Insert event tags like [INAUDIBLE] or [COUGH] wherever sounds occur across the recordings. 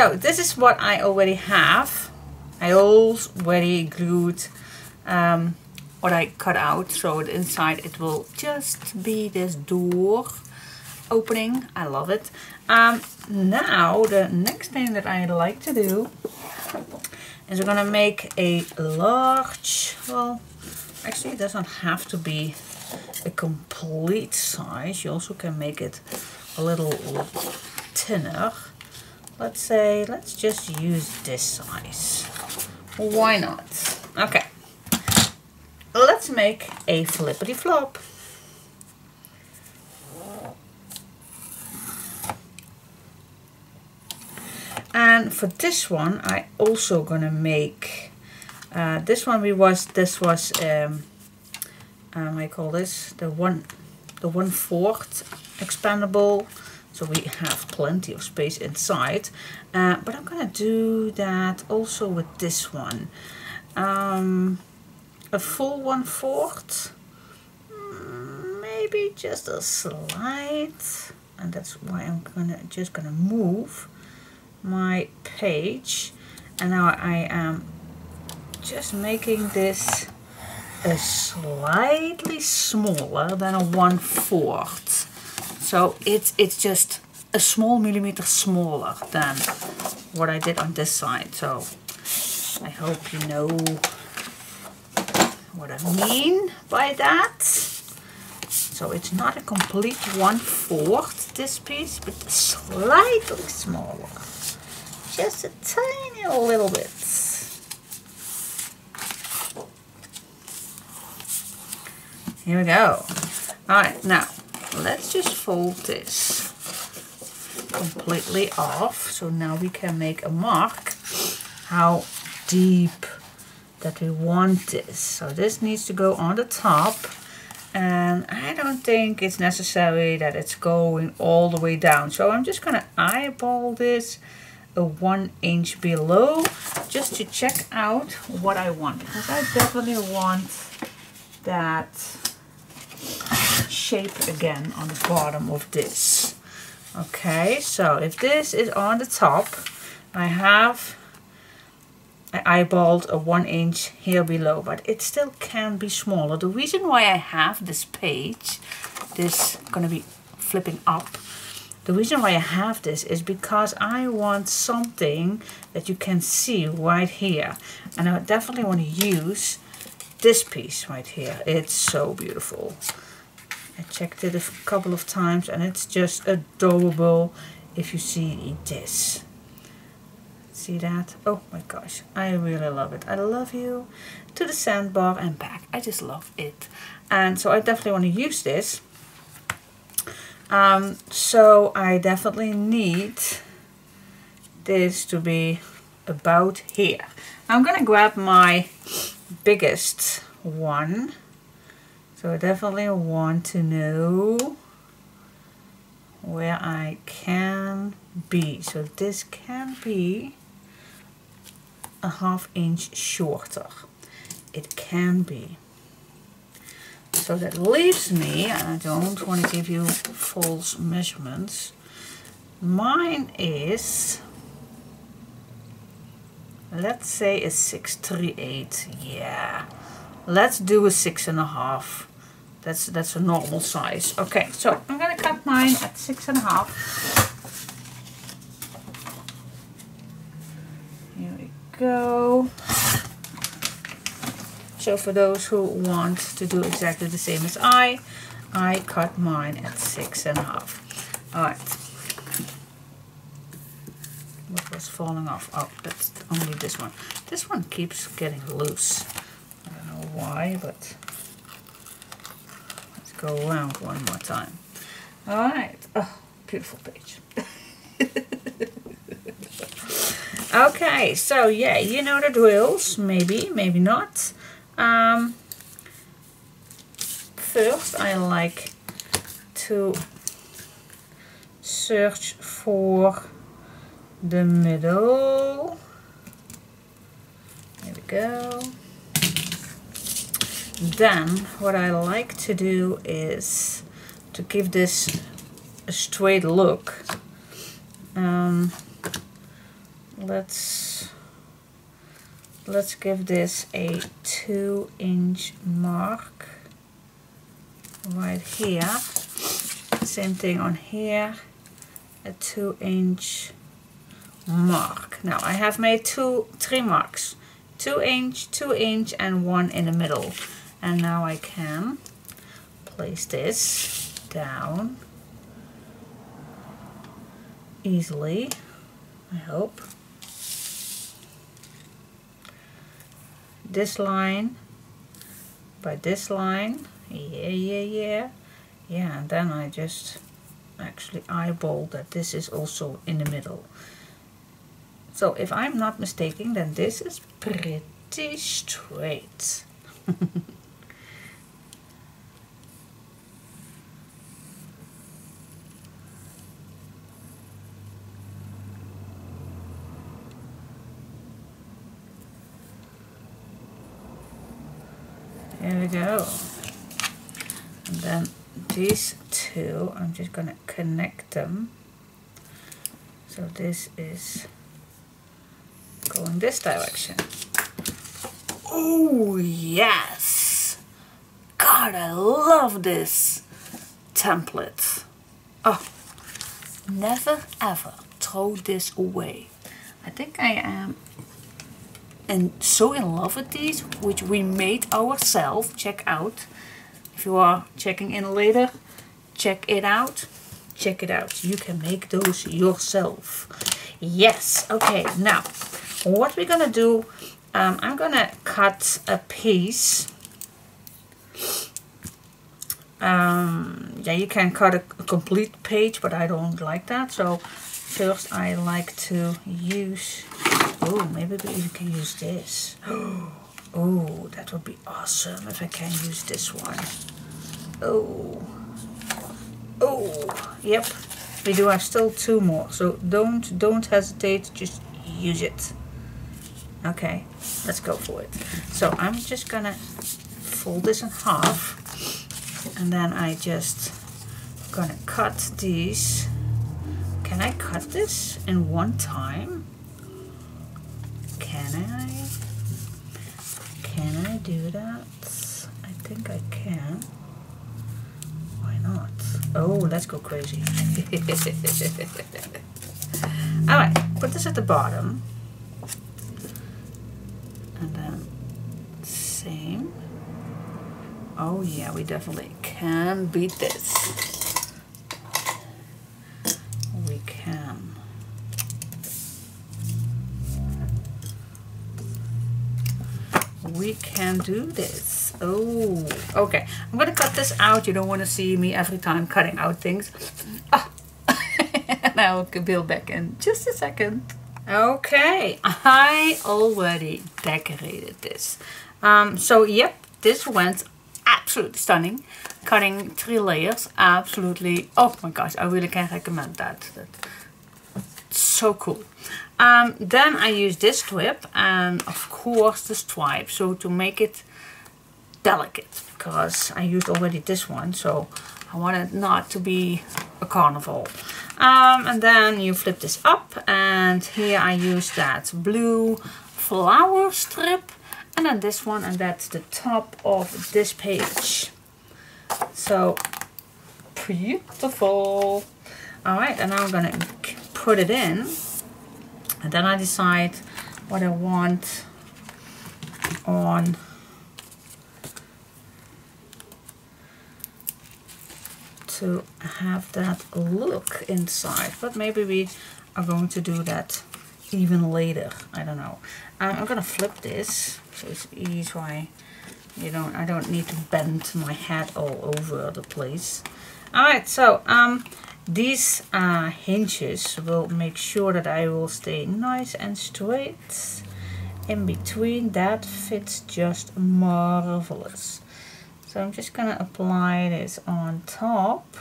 so this is what I already have. I already glued um, what I cut out so inside it will just be this door opening. I love it. Um, now the next thing that I like to do is we're gonna make a large, well actually it doesn't have to be a complete size. You also can make it a little thinner. Let's say, let's just use this size. Why not? Okay. Let's make a flippity flop. And for this one, I also gonna make uh, this one we was this was um, um, I call this the one the one fourth expandable so we have plenty of space inside. Uh, but I'm gonna do that also with this one. Um, a full one fourth mm, maybe just a slight. And that's why I'm gonna just gonna move my page. And now I am just making this a slightly smaller than a one fourth. So it's it's just a small millimeter smaller than what I did on this side. So I hope you know what I mean by that. So it's not a complete one fourth this piece, but slightly smaller. Just a tiny little bit. Here we go. Alright, now let's just fold this completely off. So now we can make a mark how deep that we want this. So this needs to go on the top and I don't think it's necessary that it's going all the way down. So I'm just gonna eyeball this a one inch below just to check out what I want because I definitely want that shape again on the bottom of this. Okay, so if this is on the top, I have I eyeballed a one inch here below, but it still can be smaller. The reason why I have this page, this gonna be flipping up, the reason why I have this is because I want something that you can see right here. And I definitely want to use this piece right here. It's so beautiful. I checked it a couple of times and it's just adorable if you see this. See that? Oh my gosh, I really love it. I love you to the sandbar and back. I just love it. And so I definitely want to use this. Um, so I definitely need this to be about here. I'm going to grab my biggest one so I definitely want to know where I can be. So this can be a half inch shorter. It can be. So that leaves me, I don't want to give you false measurements, mine is, let's say a 638, yeah. Let's do a six and a half. That's that's a normal size. Okay, so I'm gonna cut mine at six and a half. Here we go. So for those who want to do exactly the same as I, I cut mine at six and a half. Alright. What was falling off? Oh, that's only this one. This one keeps getting loose. I don't know why, but go around one more time. All right. Oh, beautiful page. [LAUGHS] okay, so yeah, you know the drills. Maybe, maybe not. Um, first, I like to search for the middle. There we go. Then what I like to do is to give this a straight look. Um, let's let's give this a two inch mark right here. Same thing on here a two inch mark. Now I have made two three marks. Two inch two inch and one in the middle and now I can place this down easily I hope. This line by this line yeah yeah yeah. Yeah and then I just actually eyeball that this is also in the middle. So if I'm not mistaken then this is pretty straight [LAUGHS] go. And then these two, I'm just going to connect them. So this is going this direction. Oh, yes! God, I love this template. Oh, never ever throw this away. I think I am and so in love with these, which we made ourselves. Check out. If you are checking in later, check it out. Check it out. You can make those yourself. Yes. Okay. Now, what we're gonna do, um, I'm gonna cut a piece. Um, yeah, you can cut a, a complete page, but I don't like that. So first I like to use Oh, maybe we can use this. [GASPS] Oh, that would be awesome if I can use this one. Oh. Oh, yep. We do have still two more, so don't don't hesitate, just use it. Okay, let's go for it. So I'm just gonna fold this in half and then I just gonna cut these. Can I cut this in one time? Can I? Can I do that? I think I can. Why not? Oh, let's go crazy. [LAUGHS] Alright, put this at the bottom. And then same. Oh yeah, we definitely can beat this. We can do this. Oh, okay. I'm going to cut this out. You don't want to see me every time cutting out things. Ah. [LAUGHS] and I'll build back in just a second. Okay, I already decorated this. Um, so, yep, this went absolutely stunning. Cutting three layers, absolutely. Oh my gosh, I really can't recommend that. That's so cool. Um, then I use this strip and of course the stripe so to make it delicate because I used already this one so I want it not to be a carnival. Um, and then you flip this up and here I use that blue flower strip and then this one and that's the top of this page. So beautiful. Alright and now I'm gonna put it in. And then I decide what I want on to have that look inside. But maybe we are going to do that even later. I don't know. Um, I'm gonna flip this so it's easy why you don't I don't need to bend my head all over the place. Alright so um these uh, hinges will make sure that I will stay nice and straight. In between that fits just marvelous. So I'm just gonna apply this on top.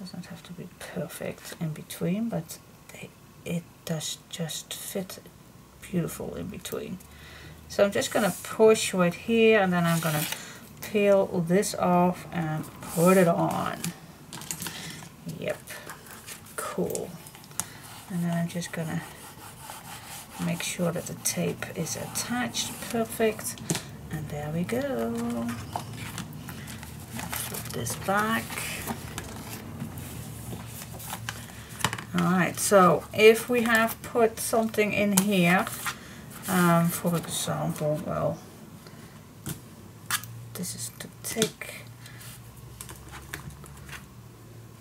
Doesn't have to be perfect in between, but it does just fit beautiful in between. So I'm just going to push right here and then I'm going to peel this off and put it on. Yep, cool. And then I'm just going to make sure that the tape is attached perfect. And there we go. Flip this back. Alright, so if we have put something in here, um, for example, well, this is too thick.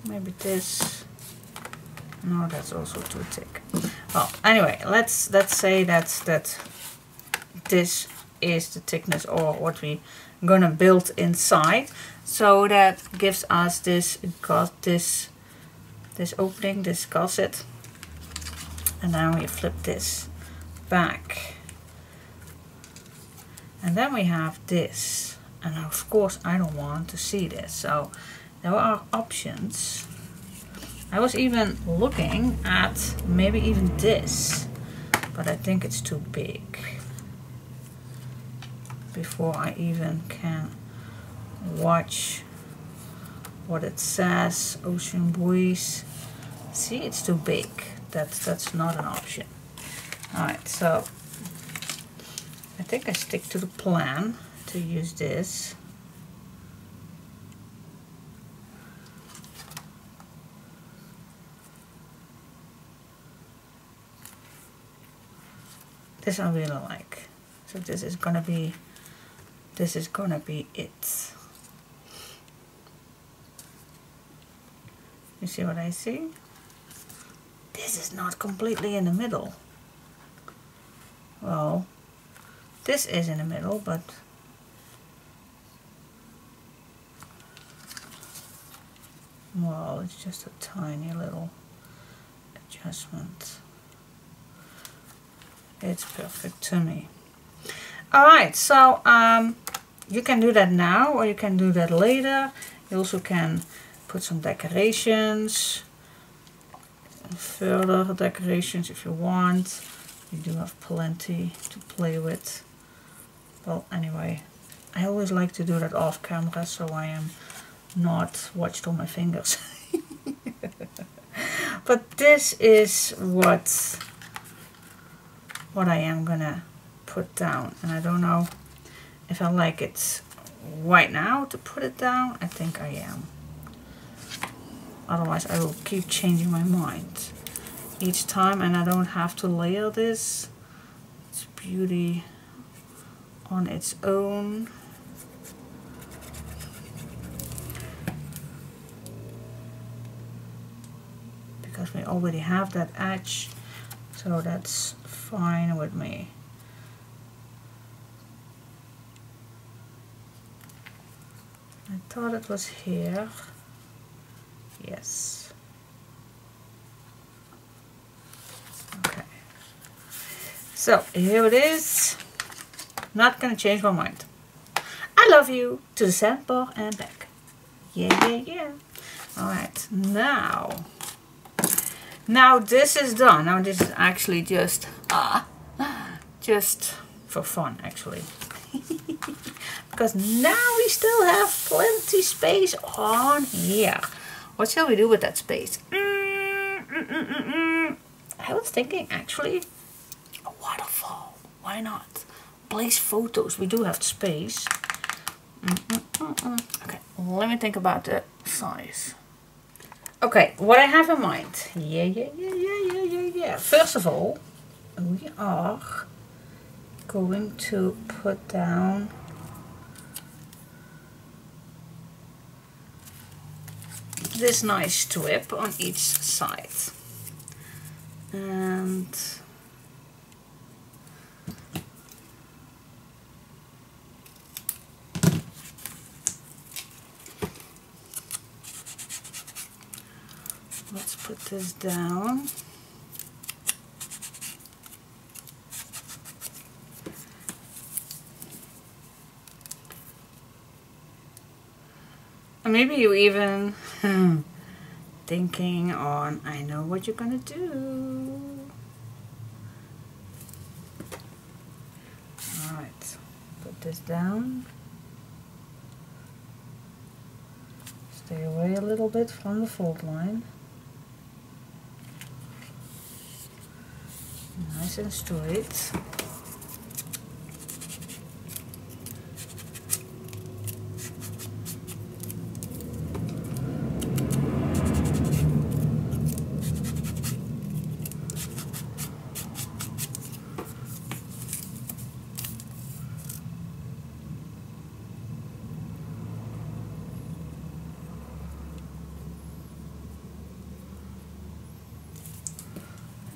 Maybe this. No, that's also too thick. Well, anyway, let's let's say that's that this is the thickness or what we gonna build inside. So that gives us this got this this opening, this gusset. And then we flip this back. And then we have this. And of course I don't want to see this. So there are options. I was even looking at maybe even this. But I think it's too big. Before I even can watch what it says, ocean breeze. See, it's too big. That's, that's not an option. Alright, so I think I stick to the plan to use this. This I really like. So this is gonna be, this is gonna be it. You see what I see? This is not completely in the middle. Well, this is in the middle, but well, it's just a tiny little adjustment. It's perfect to me. Alright, so um, you can do that now or you can do that later. You also can put some decorations further decorations if you want you do have plenty to play with well anyway I always like to do that off camera so I am not watched on my fingers. [LAUGHS] But this is what what I am gonna put down and I don't know if I like it right now to put it down. I think I am. Otherwise I will keep changing my mind each time and I don't have to layer this. It's beauty on its own because we already have that edge so that's fine with me I thought it was here Yes. Okay. So here it is. Not gonna change my mind. I love you to the sandbar and back. Yeah, yeah, yeah. Alright, now. Now this is done. Now this is actually just, ah, just for fun actually. [LAUGHS] because now we still have plenty space on here. What shall we do with that space? Mm, mm, mm, I was thinking actually a waterfall. Why not? Place photos. We do have space. Okay, let me think about the size. Okay, what I have in mind. Yeah, yeah, yeah, yeah, yeah, yeah, yeah. First of all, we are going to put down this nice strip on each side. And put this down. Maybe you even [LAUGHS] thinking on, I know what you're gonna do. Alright, put this down. Stay away a little bit from the fold line. And straight.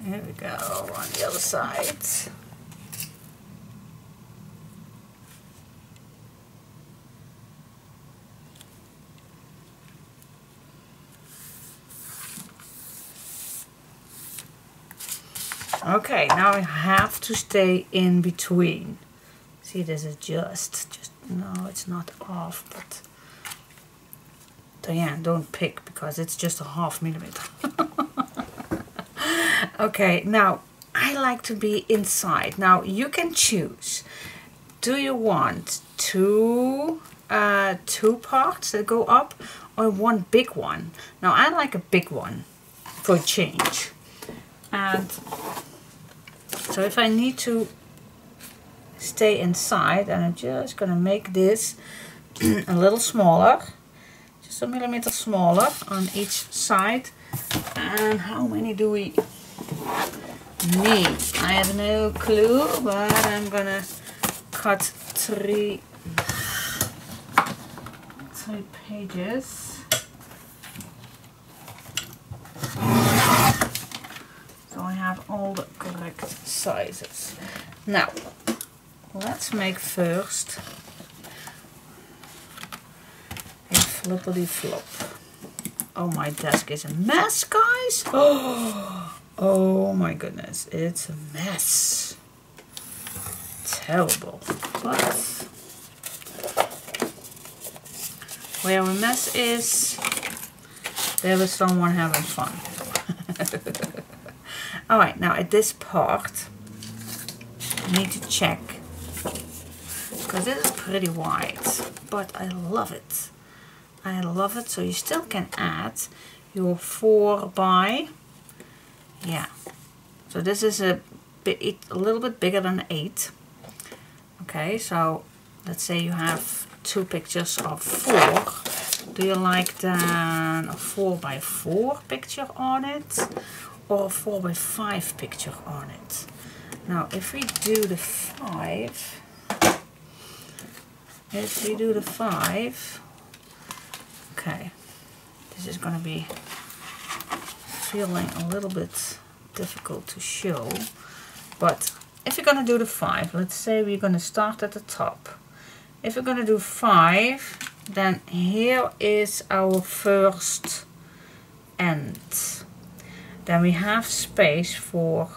Here we go on the other side. Okay, now I have to stay in between. See, this is just, just, no, it's not off, but Diana, don't pick because it's just a half millimeter. [LAUGHS] Okay, now I like to be inside. Now you can choose. Do you want two uh, two parts that go up or one big one? Now I like a big one for change. And so if I need to stay inside and I'm just gonna make this [CLEARS THROAT] a little smaller just a millimeter smaller on each side and how many do we need? I have no clue, but I'm gonna cut three three pages. So I have all the sizes. Now, let's make first a flippity flop. Oh, my desk is a mess, guys. Oh. [GASPS] Oh my goodness, it's a mess. Terrible. But where a mess is, there is someone having fun. [LAUGHS] Alright, now at this part, I need to check. Because this is pretty wide, but I love it. I love it, so you still can add your 4 by yeah so this is a bit a little bit bigger than 8 okay so let's say you have two pictures of 4 do you like a 4 by 4 picture on it or a 4 by 5 picture on it now if we do the 5 if we do the 5 okay this is going to be feeling a little bit difficult to show. But if you're going to do the 5, let's say we're going to start at the top. If we're going to do 5, then here is our first end. Then we have space for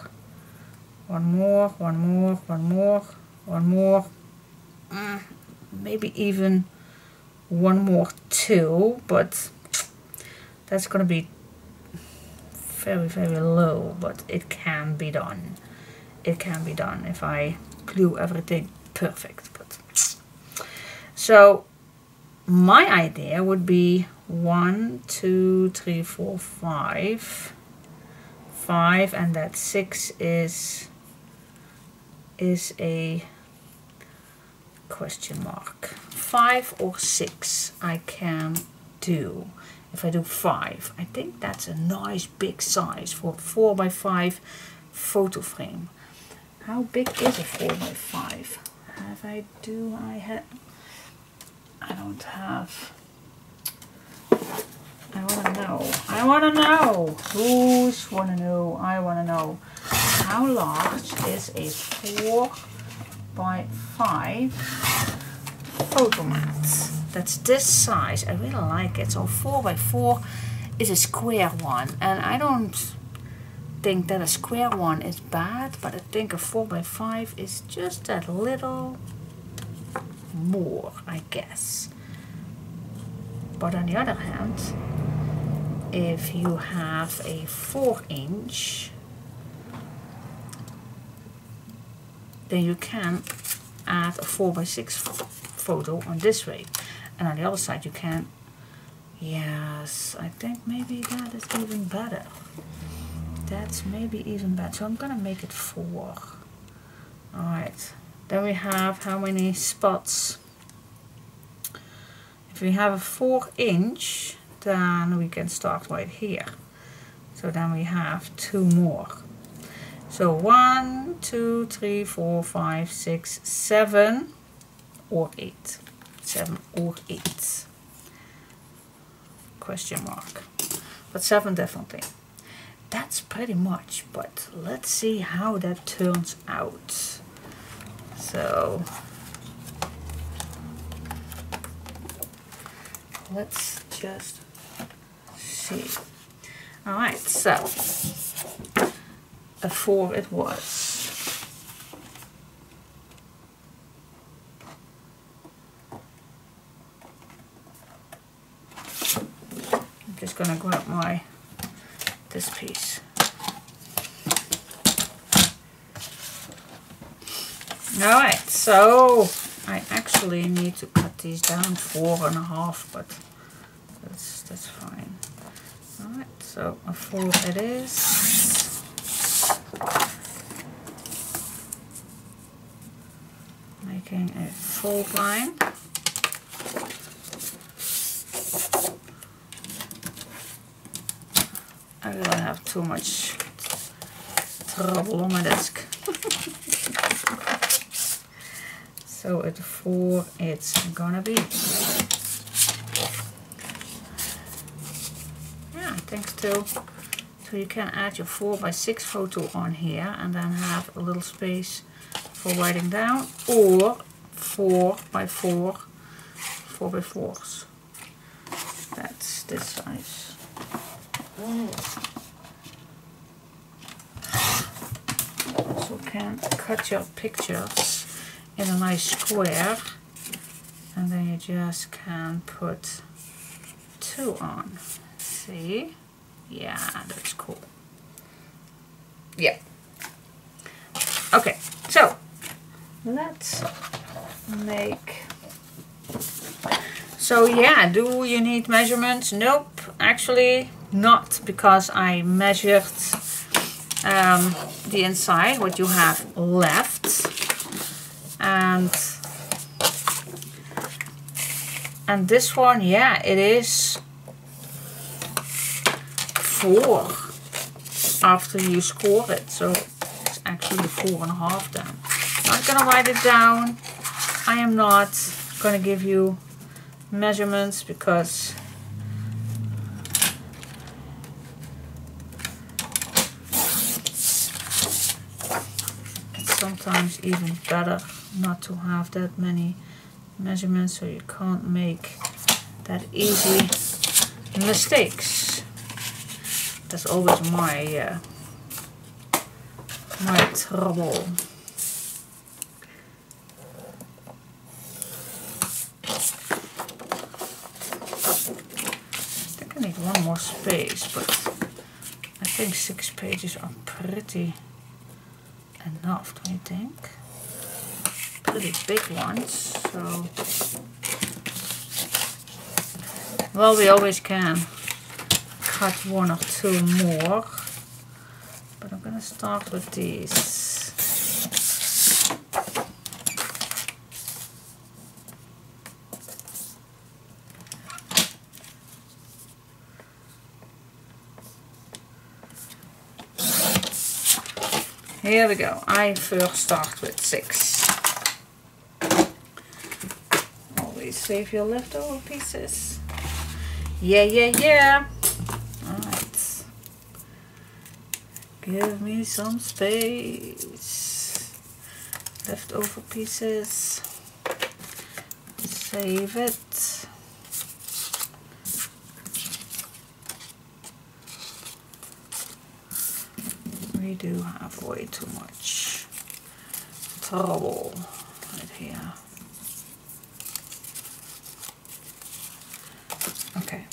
one more, one more, one more, one more, mm, maybe even one more two, but that's going to be very very low but it can be done. It can be done if I glue everything perfect but so my idea would be one two three four five five and that six is is a question mark five or six I can do if I do 5. I think that's a nice big size for 4 by 5 photo frame. How big is a 4 by 5? Have I, do I have, I don't have, I want to know, I want to know, who's want to know, I want to know, how large is a 4 by 5 photo mat? that's this size. I really like it. So 4 by 4 is a square one. And I don't think that a square one is bad, but I think a 4 by 5 is just that little more, I guess. But on the other hand, if you have a 4 inch, then you can add a 4 by 6 photo on this way. And on the other side you can, yes, I think maybe that is even better. That's maybe even better. So I'm gonna make it 4. Alright, then we have how many spots? If we have a 4 inch, then we can start right here. So then we have two more. So one, two, three, four, five, six, seven, or eight. Seven or eight. Question mark. But seven definitely. That's pretty much, but let's see how that turns out. So let's just see. Alright, so a 4 it was. I'm just gonna grab my this piece. Alright, so I actually need to cut these down four and a half, but that's that's fine. Alright, so a four it is. Making a full line. I don't have too much trouble on my desk. [LAUGHS] so at four it's gonna be. Yeah, thanks to so you can add your 4 by 6 photo on here and then have a little space for writing down or 4 by 4 4 by 4s. That's this size. Also can cut your pictures in a nice square and then you just can put two on. See? Yeah, that's cool. Yeah. Okay, so let's make so yeah, do you need measurements? Nope, actually not because I measured um, the inside, what you have left. And and this one, yeah, it is four after you score it. So it's actually four and a half then. I'm not gonna write it down. I am not gonna give you measurements because sometimes even better not to have that many measurements so you can't make that easy mistakes that's always my uh, my trouble. I think I need one more space, but I think six pages are pretty enough, don't you think? Pretty big ones, so... Well, we always can cut one or two more. But I'm going to start with these. Here we go. I first start with six. Always save your leftover pieces. Yeah, yeah, yeah. Alright. Give me some space. Leftover pieces. Save it. We do have way too much trouble right here. Okay.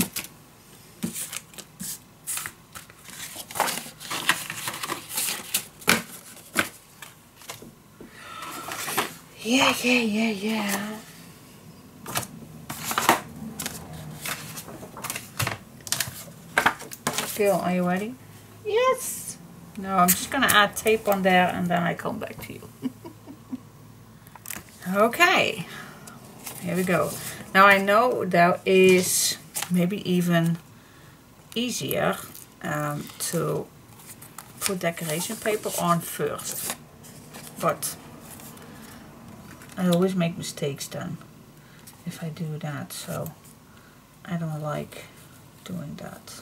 Yeah, yeah, yeah, yeah. Gil, are you ready? Yes. No, I'm just gonna add tape on there and then I come back to you. [LAUGHS] okay, here we go. Now I know that is maybe even easier um, to put decoration paper on first, but I always make mistakes then if I do that, so I don't like doing that.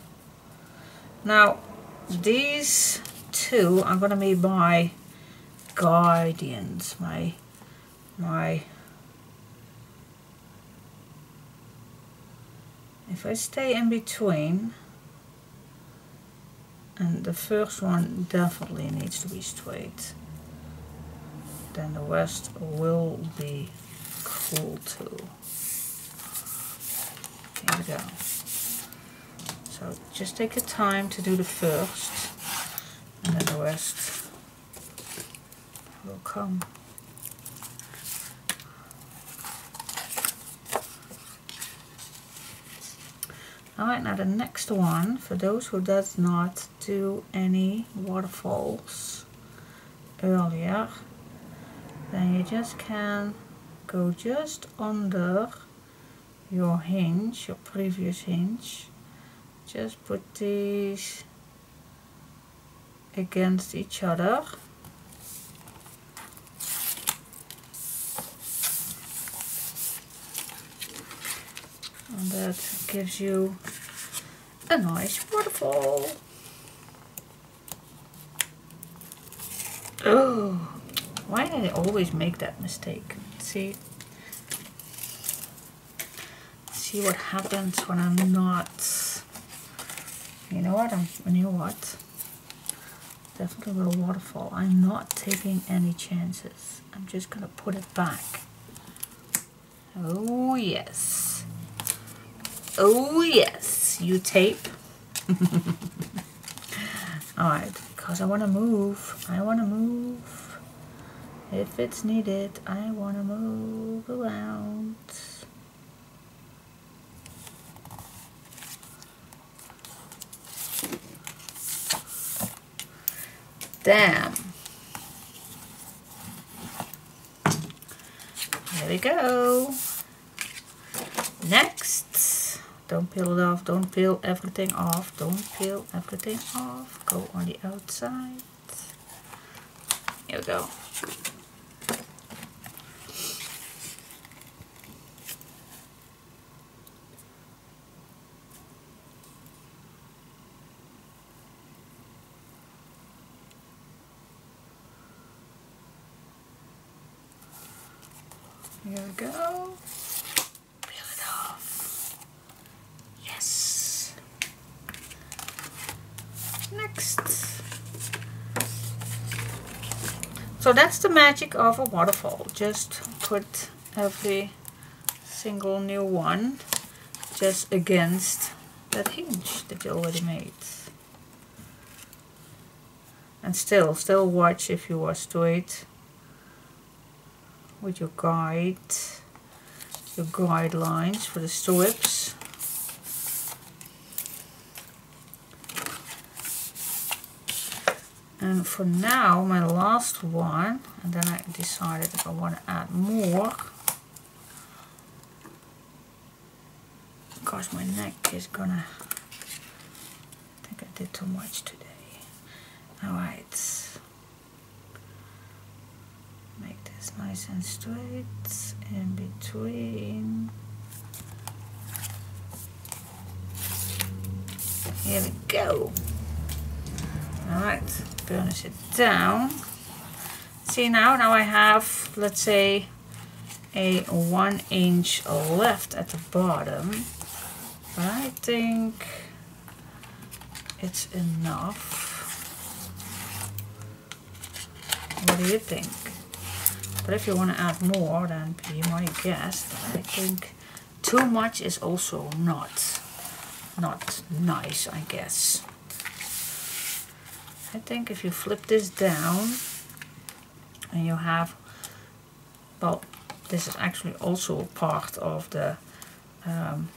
Now, these two are gonna be my guardians, my my if I stay in between and the first one definitely needs to be straight then the rest will be cool too here we go so just take your time to do the first and then the rest will come. Alright, now the next one, for those who does not do any waterfalls earlier, then you just can go just under your hinge, your previous hinge, just put these against each other. And that gives you a nice waterfall. [GASPS] Oh why did I always make that mistake see see what happens when I'm not you know what, I'm, you know what, definitely a little waterfall, I'm not taking any chances. I'm just gonna put it back. Oh yes. Oh yes, you tape. [LAUGHS] Alright, because I want to move. I want to move. If it's needed, I want to move around. Damn. There we go. Next, don't peel it off, don't peel everything off, don't peel everything off. Go on the outside. Here we go. Here we go. Peel it off. Yes. Next. So that's the magic of a waterfall. Just put every single new one just against that hinge that you already made. And still, still watch if you are straight with your guide, your guidelines for the strips. And for now, my last one, and then I decided if I want to add more. Because my neck is gonna, I think I did too much today. Alright. Make this nice and straight in between here we go all right burnish it down see now now I have let's say a one inch left at the bottom but I think it's enough what do you think but if you want to add more, then be my guest. I think too much is also not, not nice, I guess. I think if you flip this down and you have well this is actually also part of the um,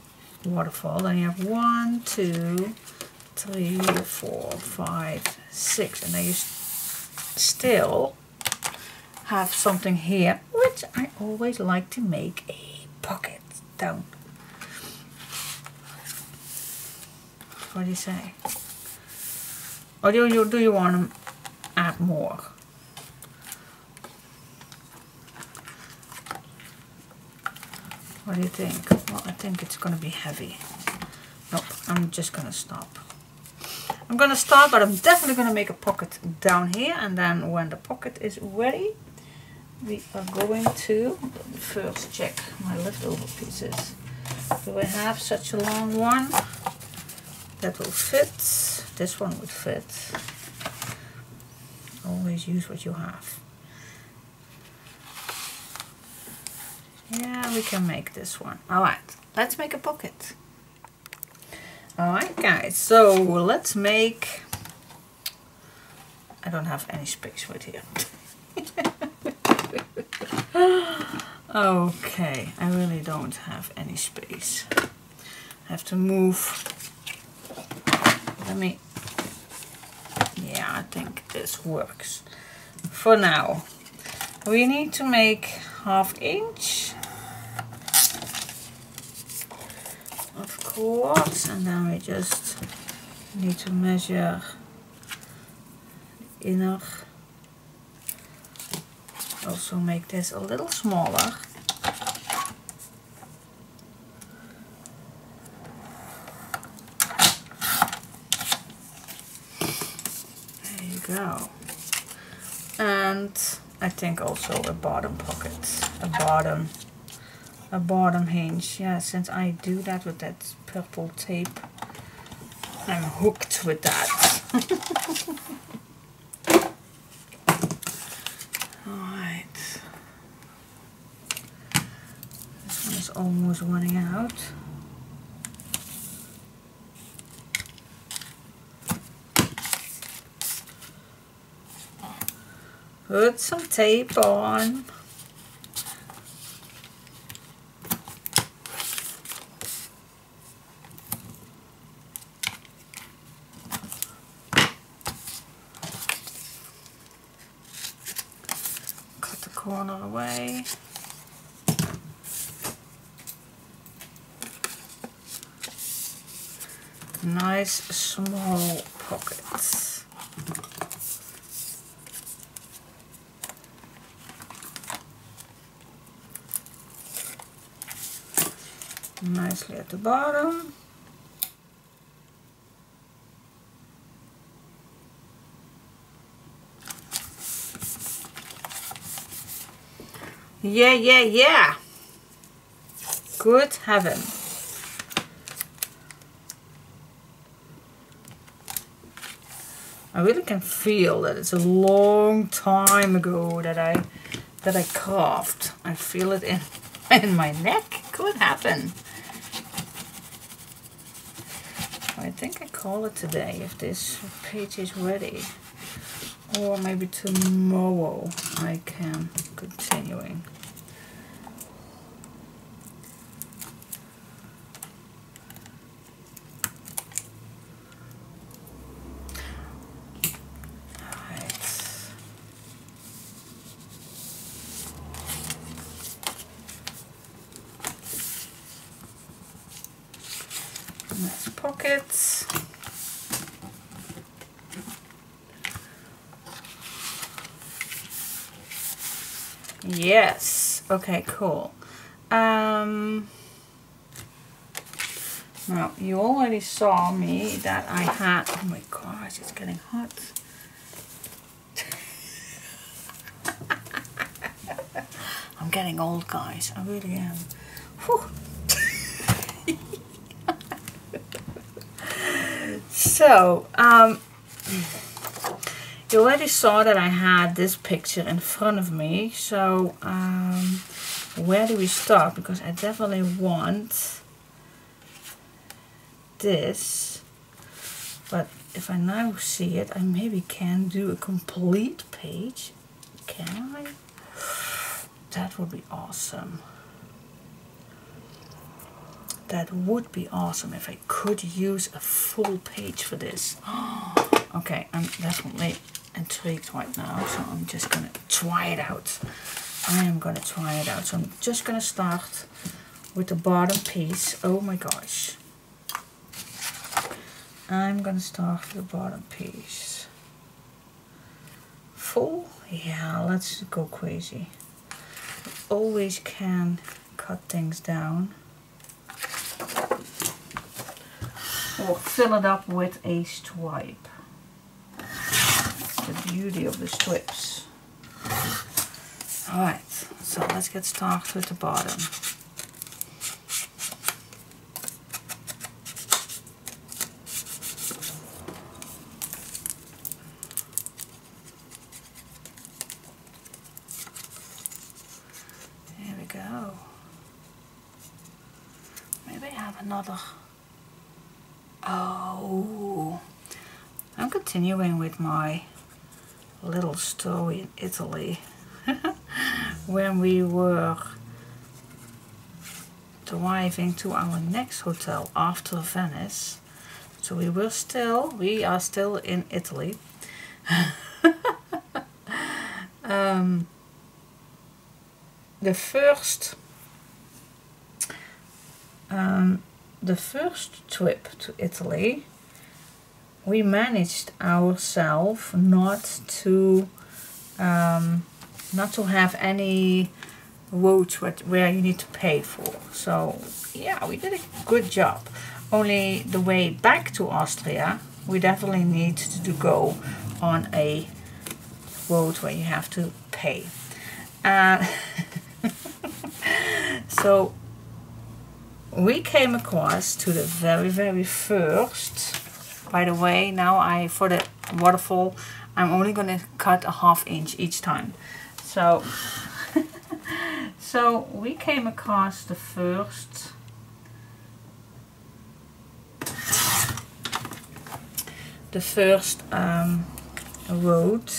waterfall then you have one two three four five six and then you still have something here which I always like to make a pocket down. What do you say or do you, do you want to add more What do you think? Well, I think it's going to be heavy. Nope, I'm just going to stop. I'm going to start, but I'm definitely going to make a pocket down here. And then when the pocket is ready, we are going to first check my leftover pieces. Do I have such a long one that will fit? This one would fit. Always use what you have. Yeah, we can make this one. Alright, let's make a pocket. Alright guys, so let's make... I don't have any space right here. [LAUGHS] okay, I really don't have any space. I have to move. Let me... Yeah, I think this works. For now. We need to make half inch of course and then we just need to measure inner also make this a little smaller go and I think also a bottom pocket a bottom a bottom hinge. Yeah, since I do that with that purple tape, I'm hooked with that. [LAUGHS] Alright. This one is almost running out. Put some tape on. corner away. Nice small pockets. Nicely the bottom. Yeah, yeah, yeah. Good heaven. I really can feel that it's a long time ago that I that I carved. I feel it in [LAUGHS] in my neck. Could happen. I think I call it today if this page is ready or maybe tomorrow I can continuing. Nice pockets. Yes. Okay, cool. Um, now, you already saw me that I had... Oh my gosh, it's getting hot. [LAUGHS] I'm getting old, guys. I really am. [LAUGHS] so, um... You already saw that I had this picture in front of me, so um, where do we start? Because I definitely want this, but if I now see it, I maybe can do a complete page. Can I? that would be awesome. That would be awesome if I could use a full page for this. [GASPS] okay, I'm definitely intrigued right now, so I'm just gonna try it out. I am gonna try it out. So I'm just gonna start with the bottom piece. Oh my gosh. I'm gonna start with the bottom piece. Full? Yeah, let's go crazy. always can cut things down. or fill it up with a stripe. The beauty of the strips. Alright, so let's get started with the bottom. There we go. Maybe I have another Oh, I'm continuing with my little story in Italy [LAUGHS] when we were driving to our next hotel after Venice. So we were still, we are still in Italy. [LAUGHS] um, the first um, the first trip to Italy, we managed ourselves not to um, not to have any roads where you need to pay for. So yeah, we did a good job. Only the way back to Austria, we definitely need to go on a road where you have to pay. Uh, [LAUGHS] so we came across to the very very first by the way now I for the waterfall I'm only gonna cut a half inch each time. So [LAUGHS] so we came across the first the first um, road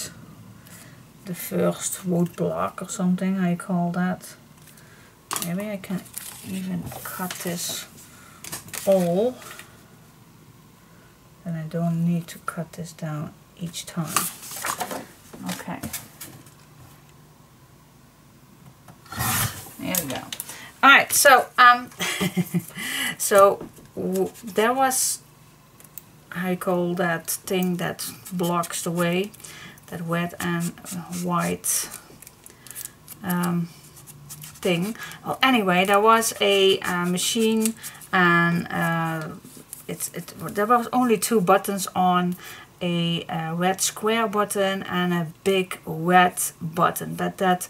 the first road block or something I call that. Maybe I can even cut this all and I don't need to cut this down each time. Okay. There we go. All right so um [LAUGHS] so there was I call that thing that blocks the way that red and white um, thing. Well, anyway, there was a uh, machine and uh, it's, it, there was only two buttons on a, a red square button and a big red button. But that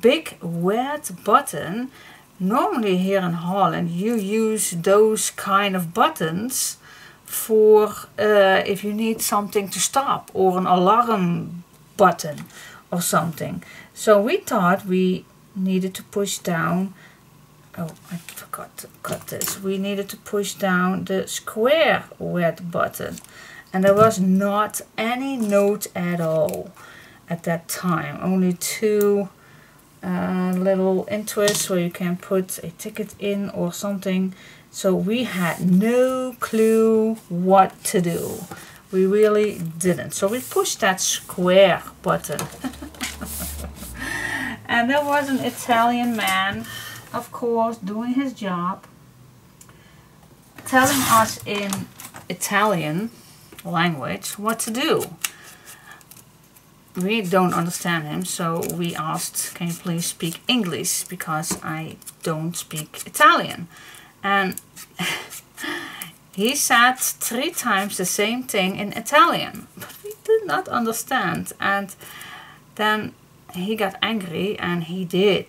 big red button, normally here in Holland, you use those kind of buttons for uh, if you need something to stop or an alarm button or something. So we thought we needed to push down oh I forgot to cut this. We needed to push down the square red button. And there was not any note at all at that time. Only two uh, little interests where you can put a ticket in or something. So we had no clue what to do. We really didn't. So we pushed that square button. [LAUGHS] And there was an Italian man, of course, doing his job, telling us in Italian language what to do. We don't understand him, so we asked, can you please speak English, because I don't speak Italian. And [LAUGHS] he said three times the same thing in Italian, but we did not understand. And then he got angry and he did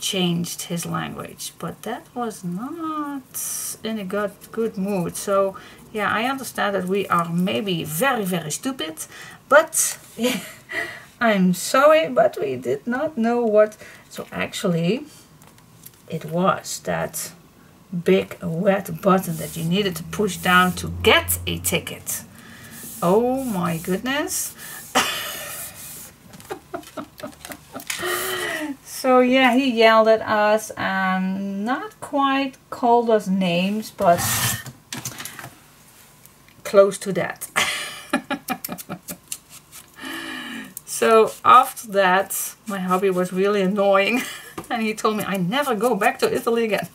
changed his language but that was not in a good good mood. So yeah I understand that we are maybe very very stupid but [LAUGHS] I'm sorry but we did not know what so actually it was that big red button that you needed to push down to get a ticket. Oh my goodness So yeah, he yelled at us and not quite called us names, but close to that. [LAUGHS] so after that, my hubby was really annoying [LAUGHS] and he told me I never go back to Italy again.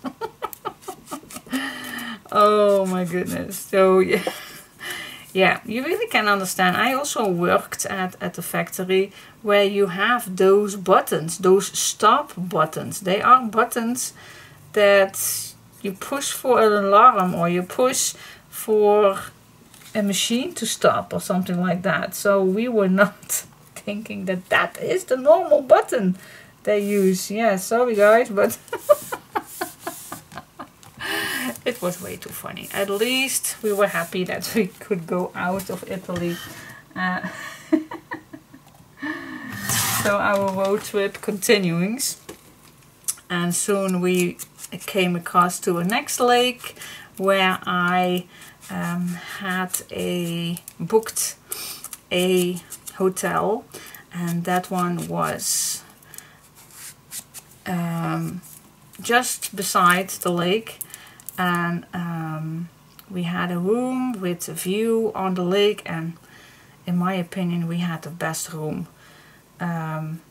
[LAUGHS] oh my goodness. So yeah. Yeah, you really can understand. I also worked at, at the factory where you have those buttons, those stop buttons. They are buttons that you push for an alarm or you push for a machine to stop or something like that. So we were [LAUGHS] not thinking that that is the normal button they use. Yeah, sorry guys, but [LAUGHS] [LAUGHS] it was way too funny. At least we were happy that we could go out of Italy. Uh, [LAUGHS] so our road trip continuings. And soon we came across to a next lake where I um, had a booked a hotel and that one was um, just beside the lake and um, we had a room with a view on the lake and in my opinion we had the best room. Um,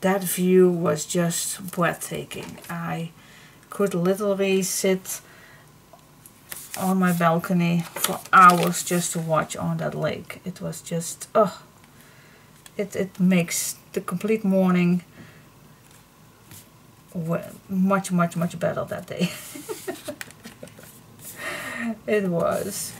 that view was just breathtaking. I could literally sit on my balcony for hours just to watch on that lake. It was just oh it, it makes the complete morning much much much better that day. [LAUGHS] It was.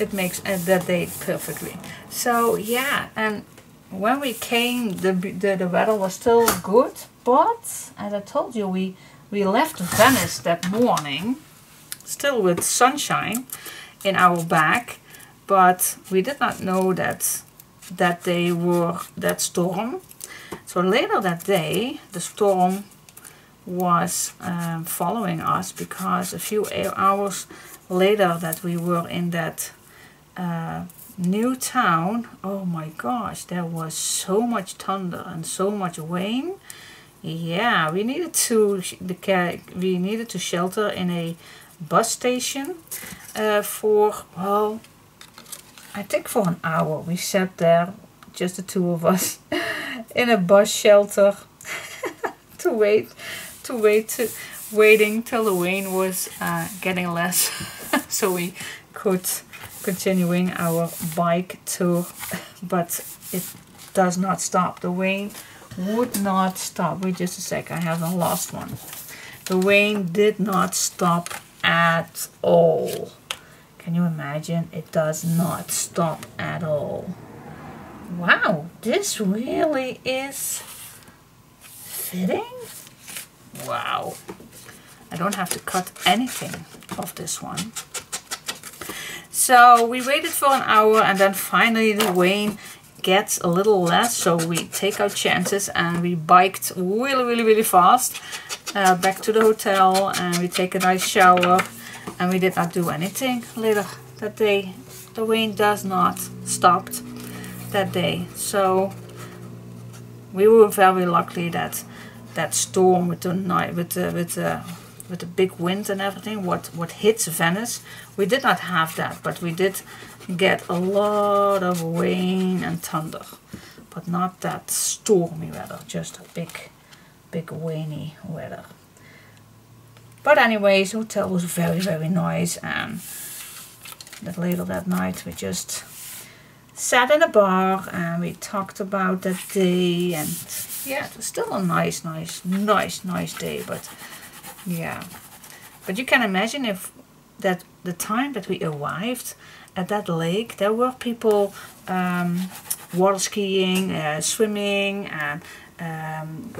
It makes uh, that day perfectly. So yeah and when we came the, the the weather was still good but as I told you we we left Venice that morning still with sunshine in our back but we did not know that that they were that storm. So later that day the storm was um, following us because a few hours later that we were in that uh, new town oh my gosh there was so much thunder and so much rain. Yeah we needed to the we needed to shelter in a bus station uh, for well I think for an hour we sat there just the two of us [LAUGHS] in a bus shelter [LAUGHS] to wait to wait to waiting till the rain was uh, getting less. [LAUGHS] So we could continuing our bike tour but it does not stop. The rain would not stop. Wait just a sec I have a last one. The rain did not stop at all. Can you imagine? It does not stop at all. Wow this really is fitting Wow. I don't have to cut anything of this one. So we waited for an hour and then finally the rain gets a little less. So we take our chances and we biked really, really, really fast uh, back to the hotel and we take a nice shower and we did not do anything later that day. The rain does not stop that day. So we were very lucky that that storm with the night with the with the with the big wind and everything what what hits Venice we did not have that but we did get a lot of rain and thunder but not that stormy weather just a big big rainy weather. But anyways hotel was very very nice and that later that night we just sat in a bar and we talked about that day and yeah it was still a nice nice nice nice day but yeah. But you can imagine if that the time that we arrived at that lake there were people um, water skiing uh, swimming and um,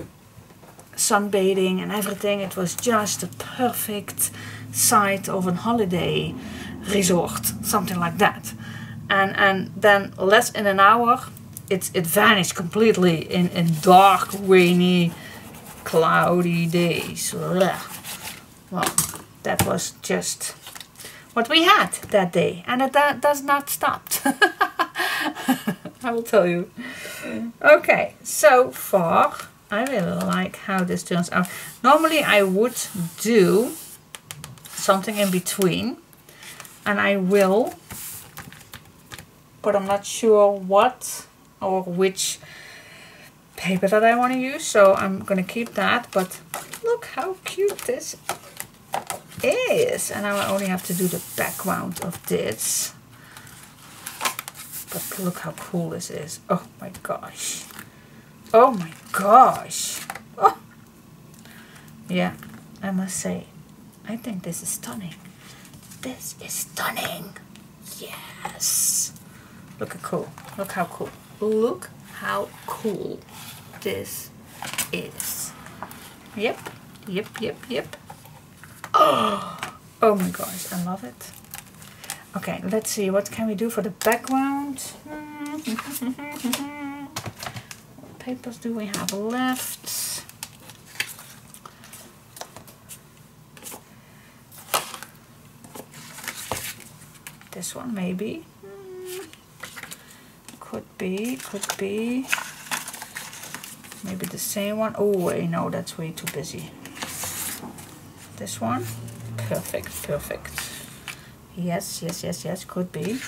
sunbathing and everything. It was just a perfect site of a holiday resort something like that. And and then less in an hour it it vanished completely in in dark rainy cloudy days. Well that was just what we had that day and it that does not stop. [LAUGHS] I will tell you. Okay so far I really like how this turns out. Normally I would do something in between and I will but I'm not sure what or which paper that I want to use so I'm gonna keep that but look how cute this is. And now I only have to do the background of this. But look how cool this is. Oh my gosh. Oh my gosh. Oh. Yeah I must say I think this is stunning. This is stunning. Yes. Look how cool. Look how cool look how cool this is. Yep. Yep yep yep. Oh [GASPS] oh my gosh I love it. Okay let's see what can we do for the background? [LAUGHS] What papers do we have left? This one maybe could be could be. Maybe the same one. Oh wait no that's way too busy. This one? Perfect perfect. Yes yes yes yes could be.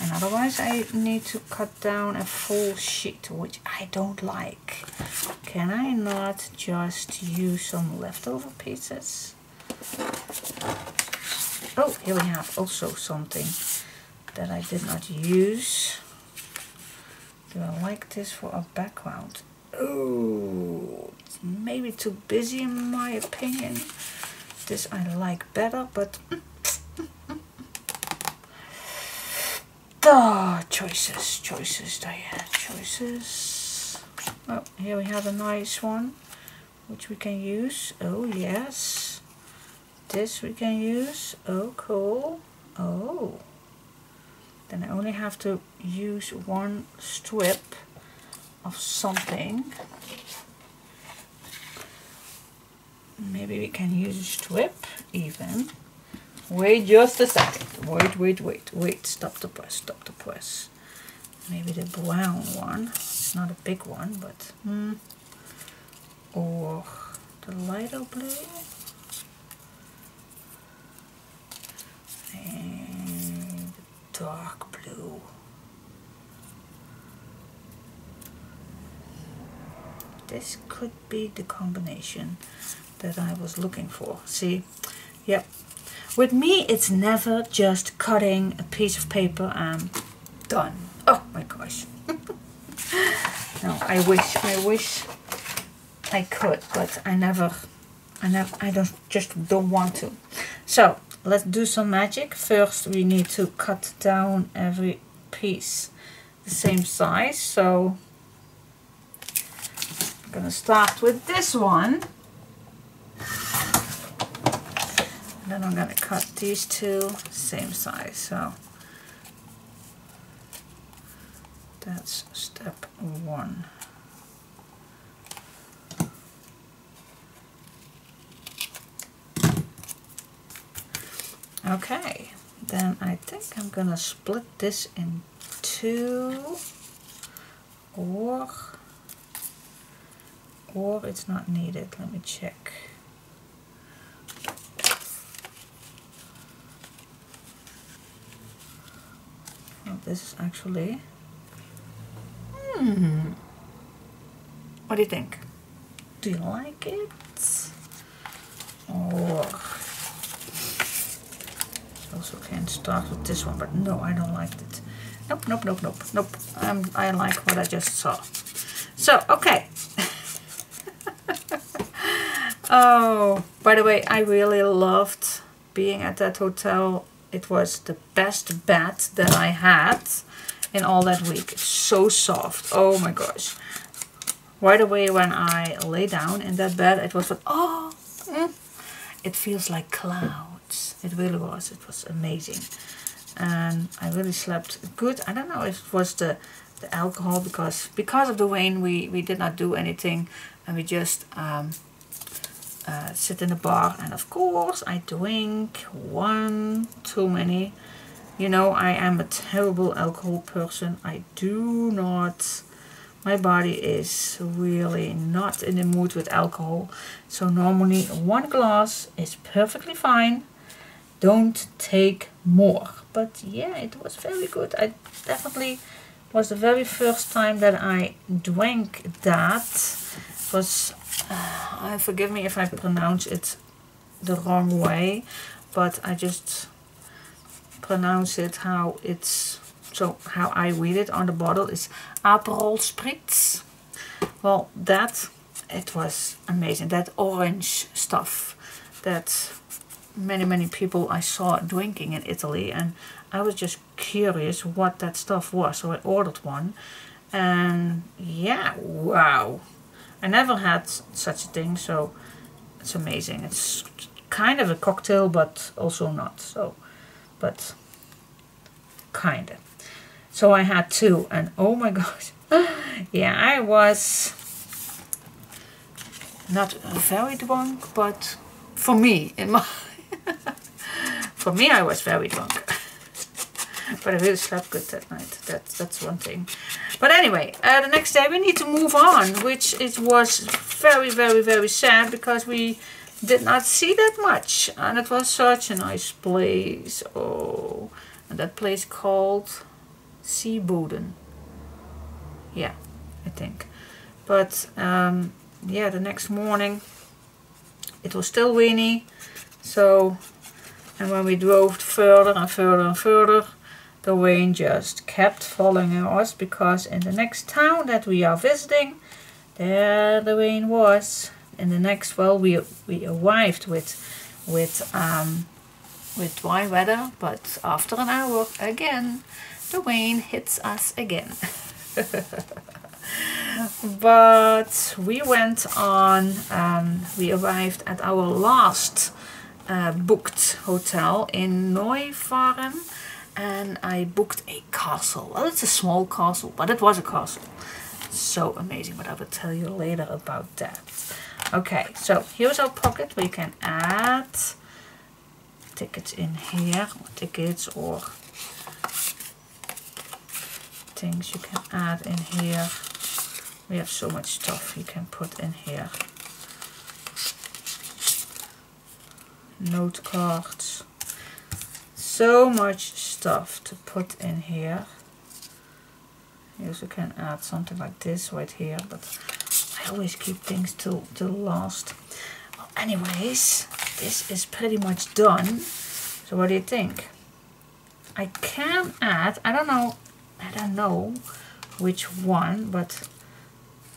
And otherwise I need to cut down a full sheet which I don't like. Can I not just use some leftover pieces? Oh here we have also something that I did not use do I like this for a background oh maybe too busy in my opinion this I like better, but oh, choices, choices, Diana, choices. Oh, here we have a nice one, which we can use. Oh, yes. This we can use. Oh, cool. Oh. Then I only have to use one strip of something. Maybe we can use a strip even. Wait just a second. Wait wait wait wait. Stop the press stop the press. Maybe the brown one. It's not a big one but hmm. Or the lighter blue. And dark blue this could be the combination that I was looking for. See, yep. With me, it's never just cutting a piece of paper and done. Oh my gosh. [LAUGHS] no, I wish, I wish I could, but I never, I never, I don't, just don't want to. So, let's do some magic. First, we need to cut down every piece the same size. So, I'm gonna start with this one. and then I'm to cut these two same size so that's step one okay then I think I'm gonna split this in two. Or or it's not needed. Let me check. This is actually hmm. What do you think? do you like it? Or also can start with this one but no I don't like it nope nope nope nope nope I'm, I like what I just saw so okay [LAUGHS] oh by the way I really loved being at that hotel it was the best bed that I had in all that week. So soft. Oh my gosh. Right away when I lay down in that bed, it was like, oh, mm, it feels like clouds. It really was. It was amazing. And I really slept good. I don't know if it was the, the alcohol because because of the rain we, we did not do anything and we just um, uh, sit in the bar and of course I drink one too many you know I am a terrible alcohol person I do not my body is really not in the mood with alcohol. So normally one glass is perfectly fine. Don't take more. But yeah, it was very good. I definitely was the very first time that I drank that. Was, uh, forgive me if I pronounce it the wrong way, but I just pronounce it how it's so how I read it on the bottle is Aperol Spritz. Well, that, it was amazing. That orange stuff that many, many people I saw drinking in Italy. And I was just curious what that stuff was. So I ordered one. And yeah, wow. I never had such a thing. So it's amazing. It's kind of a cocktail, but also not. So, but kind of. So I had two and oh my [LAUGHS] gosh. yeah, I was not very drunk, but for me, in my [LAUGHS] [LAUGHS] for me I was very drunk. [LAUGHS] but I really slept good that night. That's that's one thing. But anyway, uh, the next day we need to move on, which it was very, very, very sad because we did not see that much. And it was such a nice place. Oh, and that place called Seeboden. Yeah, I think. But um, yeah, the next morning it was still rainy. So, and when we drove further and further and further, the rain just kept following us because in the next town that we are visiting, there the rain was. In the next, well, we we arrived with with um, with dry weather, but after an hour again, the rain hits us again. [LAUGHS] but we went on, um, we arrived at our last uh, booked hotel in Neufahren and I booked a castle. Well, it's a small castle, but it was a castle. So amazing, but I will tell you later about that. Okay, so here's our pocket where you can add tickets in here, tickets or things you can add in here. We have so much stuff you can put in here. Note cards. So much stuff to put in here. You also can add something like this right here, but I always keep things till, till last. Well, anyways, this is pretty much done. So what do you think? I can add, I don't know I don't know which one, but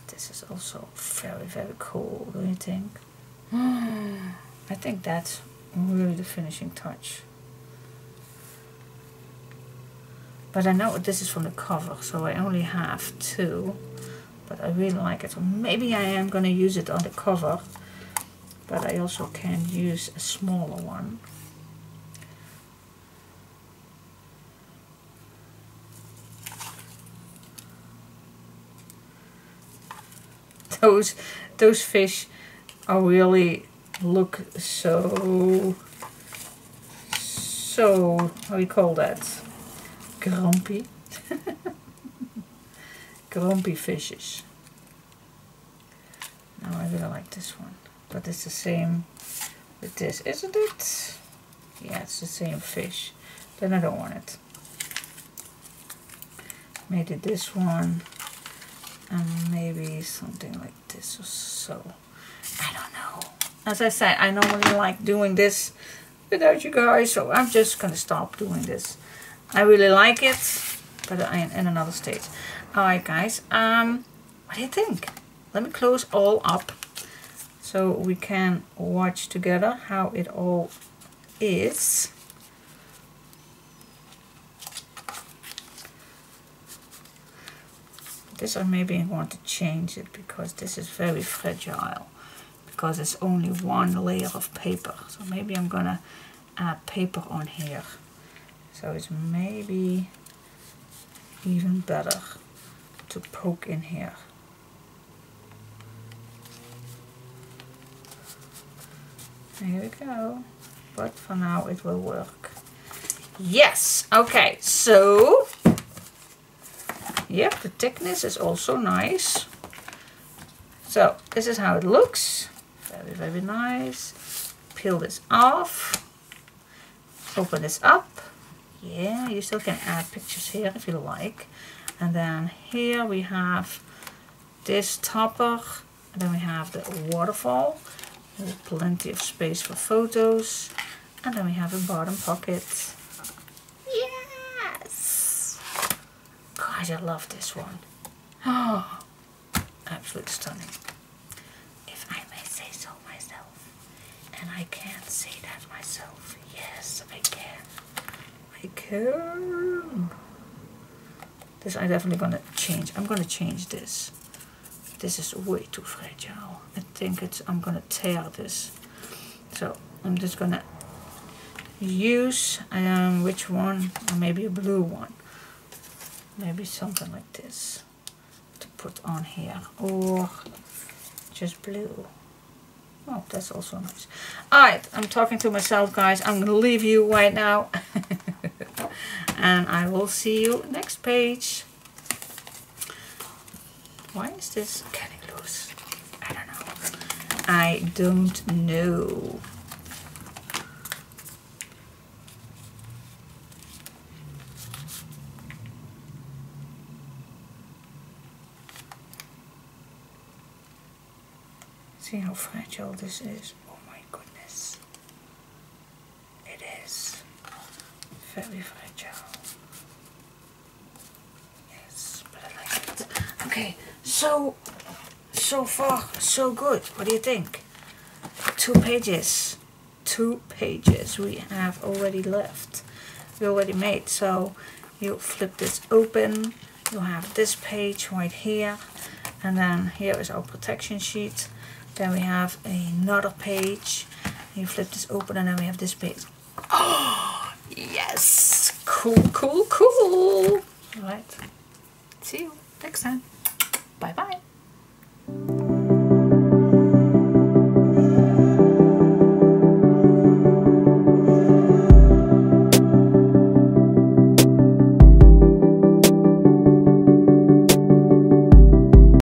this is also very, very cool, don't you think? [GASPS] I think that's really the finishing touch. But I know this is from the cover, so I only have two. But I really like it. Maybe I am going to use it on the cover. But I also can use a smaller one. those those fish are really look so so how do you call that? Grumpy? [LAUGHS] Grumpy fishes. Now I really like this one but it's the same with this isn't it? Yeah it's the same fish. Then I don't want it. Maybe this one and maybe something like this or so. I don't know as I said I normally like doing this without you guys so I'm just gonna stop doing this. I really like it but I am in another state. Alright guys um what do you think? Let me close all up so we can watch together how it all is. This I maybe want to change it because this is very fragile because it's only one layer of paper. So maybe I'm gonna add paper on here. So it's maybe even better to poke in here. Here we go. But for now it will work. Yes, okay, so Yep, the thickness is also nice. So this is how it looks. Very, very nice. Peel this off. Open this up. Yeah, you still can add pictures here if you like. And then here we have this topper. And then we have the waterfall. With plenty of space for photos. And then we have a bottom pocket. Yes! Gosh, I love this one. Oh, [GASPS] absolutely stunning. If I may say so myself. And I can't say that myself. Yes, I can. I can. This I'm definitely gonna change. I'm gonna change this. This is way too fragile. I think it's I'm gonna tear this. So I'm just gonna use um, which one maybe a blue one maybe something like this to put on here or just blue oh that's also nice. Alright I'm talking to myself guys. I'm gonna leave you right now. [LAUGHS] And I will see you next page. Why is this getting loose? I don't know. I don't know See how fragile this is? Oh my goodness. It is very fragile. Yes, but I like it. Okay, so, so far, so good. What do you think? Two pages. Two pages we have already left. We already made. So, you flip this open. You have this page right here. And then here is our protection sheet then we have another page. You flip this open and then we have this page. [GASPS] Oh, yes! Cool, cool, cool! Alright. See you next time. Bye-bye.